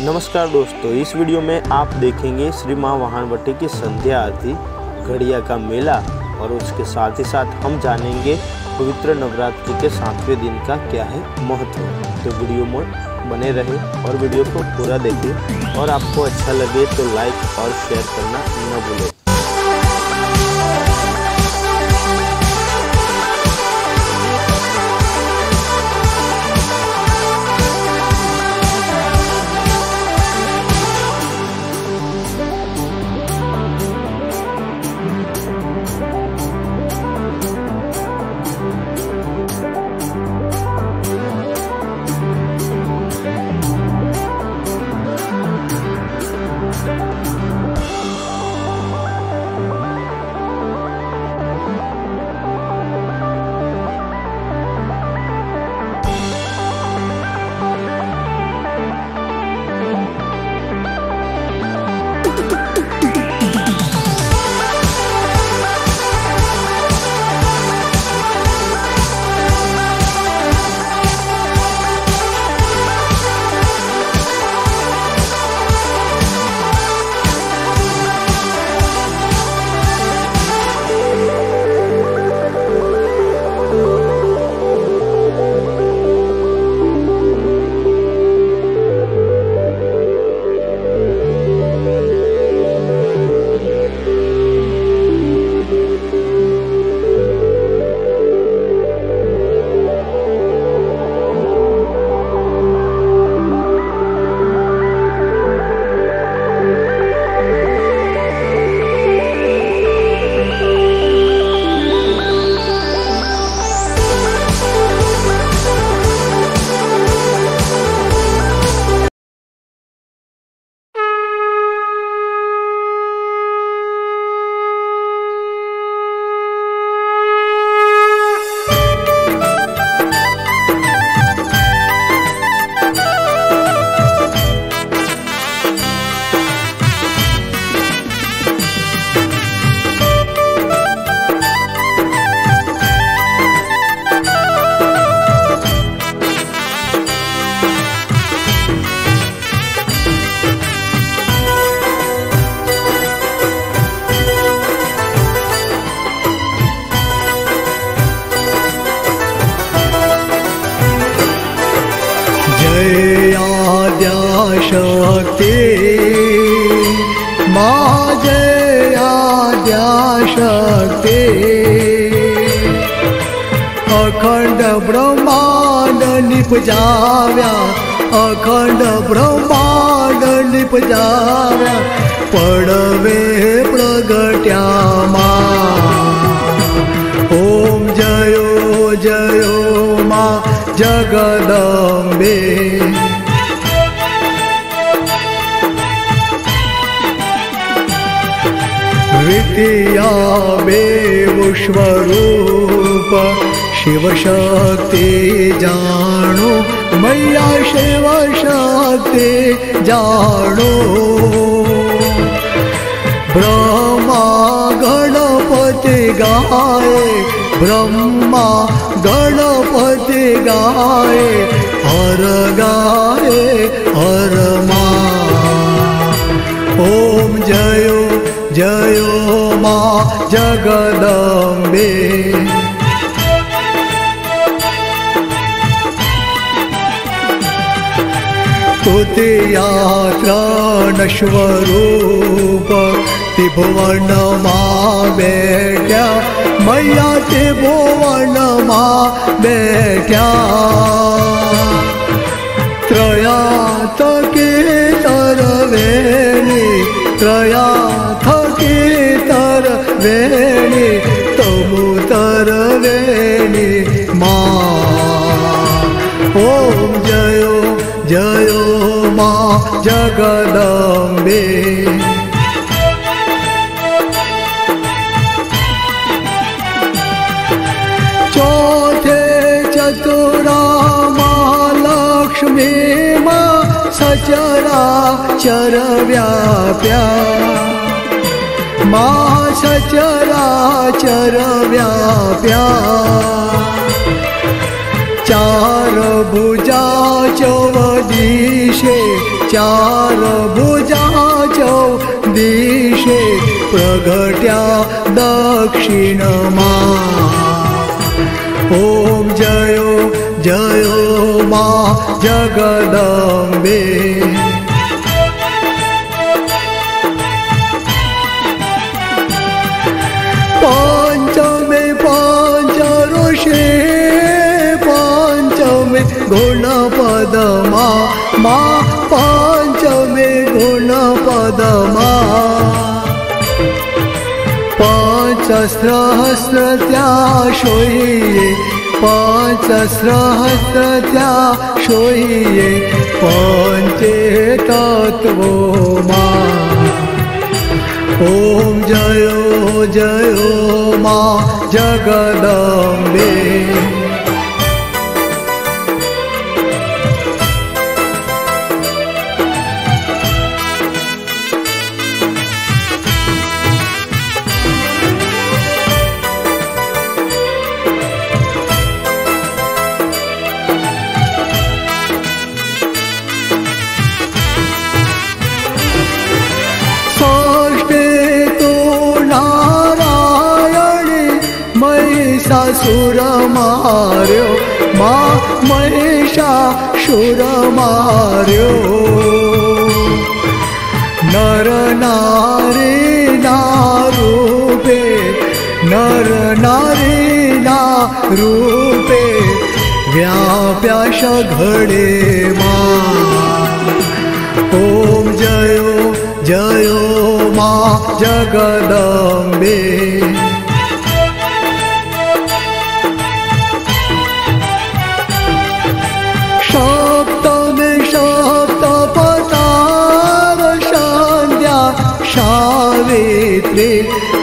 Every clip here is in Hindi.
नमस्कार दोस्तों इस वीडियो में आप देखेंगे श्री माँ भट्टी की संध्या आरती घड़िया का मेला और उसके साथ ही साथ हम जानेंगे पवित्र नवरात्रि के सातवें दिन का क्या है महत्व तो वीडियो में बने रहे और वीडियो को पूरा देखें और आपको अच्छा लगे तो लाइक और शेयर करना न भूलें ब्रह्माण निप जाव्या अखंड ब्रह्माण निप जाव्या पडवे प्रगट्यामा ॐ जयो जयो मा जगदम्बे विद्या वे विश्वरूप शिवशक्ति जानो मैया शिव शक्ति जानो ब्रह्मा गणपति गाय ब्रह्मा गणपति गाय हर गाय हर मा ॐ जयो जयो मा जगदम्बे होते यात्रा नश्वर रूपा त्रिभुवनमा बेड्या मयाते भोवनामा बेड्या त्रयातके तारवेनी त्रयाथके तारवेनी जगदम्बे चौथे चतुरा महालक्ष्मी मा सचरा चरव्याप्या मा सचरा चरव्याप्या चार बुजाच दिशे चार दिशे प्रगट्या दक्षिण मा ॐ जयो जयो मा जगदम्बे गुणपदमा मा पांच गुणपदमा पञ्चस्रहस्रत्या पांच पञ्चस्रहस्रत्या शोये पञ्चे तत्व मा ओम जयो जयो मा जगदम्बे मार्यो मा महेशा सुर नारूपे नर नारे नारूपे व्याप्याश घडे मा ॐ जयो जयो मा जगदम्बे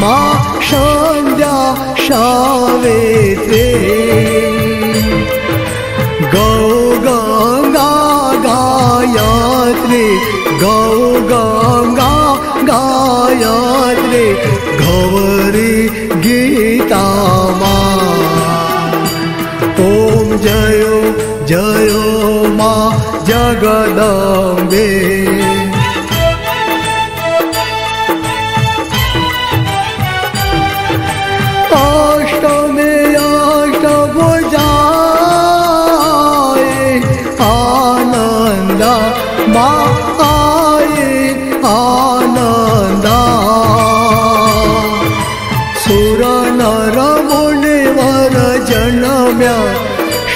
मा क्षङ्गा शावेत्रे गौ गङ्गा गायात्रे गौ गङ्गा गाया गीता मा ॐ जयो जयो मा जगदं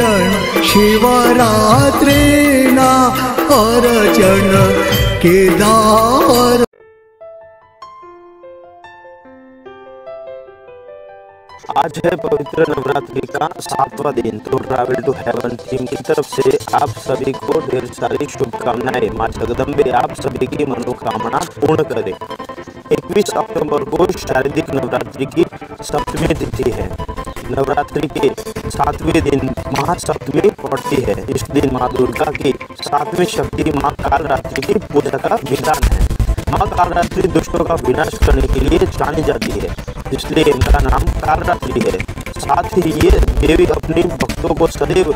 चरण शिवरात्रि ना चरण केदार आज है पवित्र नवरात्रि का सातवां दिन तो ट्रैवल टू हेवन टीम की तरफ से आप सभी को ढेर सारी शुभकामनाएं माँ जगदम्बे आप सभी की मनोकामना पूर्ण करें इक्कीस अक्टूबर को शारीरिक नवरात्रि की सप्तमी तिथि है नवरात्रि के सातवें दिन महासप्तमी पड़ती है इस दिन माँ दुर्गा की सातवें शक्ति माँ कालरात्रि की पूजा का विधान है माँ कालरात्रि दुष्टों का विनाश करने के लिए जानी जाती है इसलिए इनका नाम कालरात्रि है साथ ही ये देवी अपने भक्तों को सदैव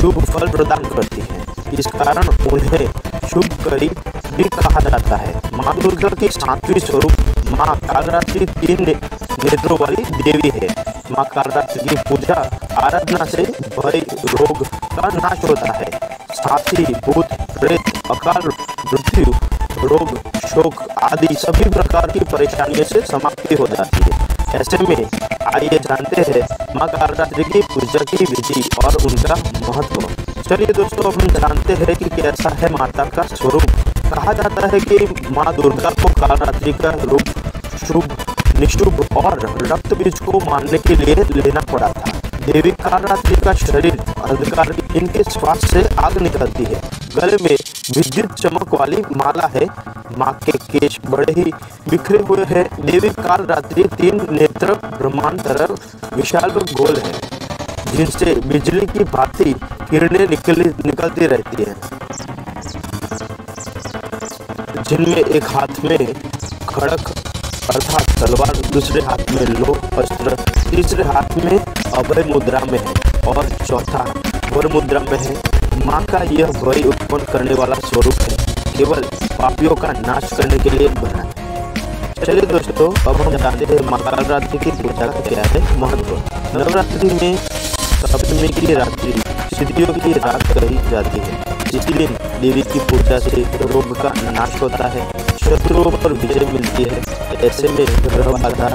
शुभ फल प्रदान करती है इस कारण उन्हें शुभ करी भी कहा जाता है माँ दुर्गा के सातवीं स्वरूप माँ कालरात्रि तीन नेत्रों वाली देवी है माँ कारदा की पूजा आराधना से भय रोग का नाश होता है साथ ही भूत प्रेत अकाल मृत्यु रोग शोक आदि सभी प्रकार की परेशानियों से समाप्ति हो जाती है ऐसे में आइए जानते हैं माँ कारदा की पूजा की विधि और उनका महत्व चलिए दोस्तों हम जानते हैं कि कैसा है माता का स्वरूप कहा जाता है कि माँ दुर्गा को कालरात्रि का रूप शुभ निशुभ और रक्त बीज को मारने के लिए लेना पड़ा था देवी कारात्री का शरीर अंधकार इनके श्वास से आग निकलती है गले में विद्युत चमक वाली माला है माँ के केश बड़े ही बिखरे हुए हैं देवी काल रात्रि तीन नेत्र ब्रह्मांड तरल विशाल गोल है जिनसे बिजली की भांति किरणें निकली निकलती रहती है जिनमें एक हाथ में खड़क अर्थात तलवार दूसरे हाथ में लो अस्त्र तीसरे हाथ में अभय मुद्रा में है और चौथा वर मुद्रा में है माँ का यह भय उत्पन्न करने वाला स्वरूप है केवल पापियों का नाश करने के लिए बना है चलिए दोस्तों अब हम जानते हैं महारात्रि की पूजा का क्या है महत्व नवरात्रि में सप्तमी की रात्रि सिद्धियों की रात कही जाती है इस दिन देवी की पूजा से रोग का नाश होता है शत्रुओं पर विजय मिलती है ऐसे में ग्रह माता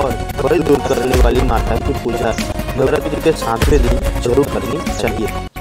और भय दूर करने वाली माता की पूजा नवरात्रि के सातवें दिन जरूर करनी चाहिए